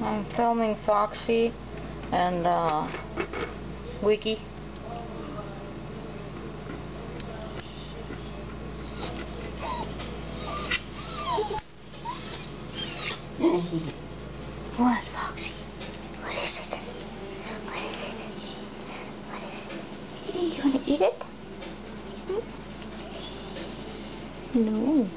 I'm filming Foxy and uh, Wiki. what, Foxy? What is it? What is it? What is it? You want to eat it? Hmm? No.